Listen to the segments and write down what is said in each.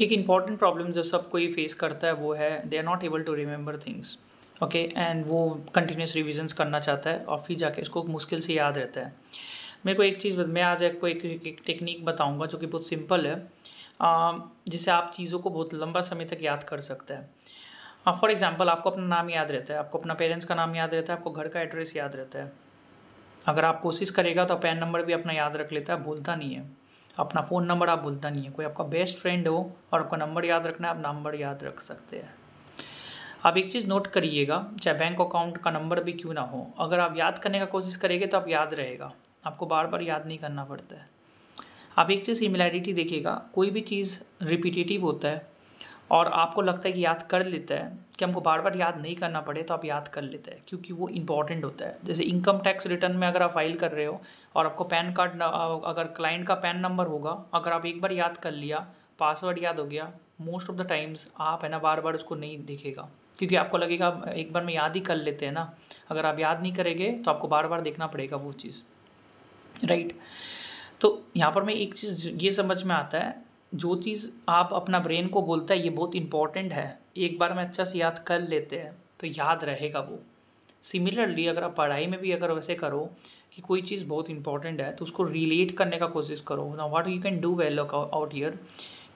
एक important problem जो सब कोई फेस करता है वो है they are not able to remember things okay and वो कंटिन्यूस रिविजन्स करना चाहता है और फिर जाके उसको मुश्किल से याद रहता है। मेरे को एक चीज़ मैं आज आपको एक, एक टेक्निक बताऊँगा जो कि बहुत सिंपल है। जिससे आप चीज़ों को बहुत लंबा समय तक याद कर सकते हैं। फॉर एग्ज़ाम्पल आपको अपना नाम याद रहता है आपको अपना पेरेंट्स का नाम याद रहता है आपको घर का एड्रेस याद रहता है। अगर आप कोशिश करेगा तो पैन नंबर भी अपना याद रख लेता है भूलता नहीं है। अपना फ़ोन नंबर आप भूलता नहीं है। कोई आपका बेस्ट फ्रेंड हो और आपका नंबर याद रखना है, आप नंबर याद रख सकते हैं। आप एक चीज़ नोट करिएगा, चाहे बैंक अकाउंट का नंबर भी क्यों ना हो, अगर आप याद करने का कोशिश करेंगे तो आप याद रहेगा। आपको बार बार याद नहीं करना पड़ता है। आप एक चीज़ सिमिलैरिटी देखिएगा, कोई भी चीज़ रिपीटेटिव होता है और आपको लगता है कि याद कर लेता है, कि हमको बार बार याद नहीं करना पड़े तो आप याद कर लेते हैं, क्योंकि वो इंपॉर्टेंट होता है। जैसे इनकम टैक्स रिटर्न में अगर आप फ़ाइल कर रहे हो और आपको पैन कार्ड अगर क्लाइंट का पैन नंबर होगा, अगर आप एक बार याद कर लिया पासवर्ड याद हो गया मोस्ट ऑफ़ द टाइम्स आप है ना बार बार उसको नहीं दिखेगा। क्योंकि आपको लगेगा, एक बार में याद ही कर लेते हैं ना। अगर आप याद नहीं करेंगे तो आपको बार बार देखना पड़ेगा वो चीज़। Right right? तो यहाँ पर मैं एक चीज़, ये समझ में आता है जो चीज़ आप अपना ब्रेन को बोलता है, ये बहुत इंपॉर्टेंट है। एक बार में अच्छा से याद कर लेते हैं तो याद रहेगा वो। सिमिलरली अगर आप पढ़ाई में भी अगर वैसे करो कि कोई चीज़ बहुत इंपॉर्टेंट है तो उसको रिलेट करने का कोशिश करो। ना what you can do well out year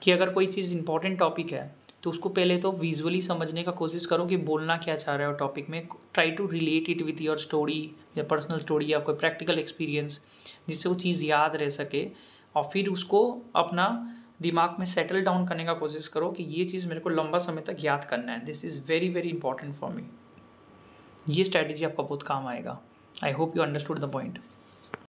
कि अगर कोई चीज़ इंपॉर्टेंट टॉपिक है तो उसको पहले तो विजुअली समझने का कोशिश करो कि बोलना क्या चाह रहे हो टॉपिक में। Try to relate it with your story या पर्सनल स्टोरी या कोई प्रैक्टिकल एक्सपीरियंस जिससे वो चीज़ याद रह सके और फिर उसको अपना दिमाग में सेटल डाउन करने का कोशिश करो कि ये चीज़ मेरे को लंबा समय तक याद करना है। This is very very important for me ये स्ट्रैटेजी आपका बहुत काम आएगा। I hope you understood the point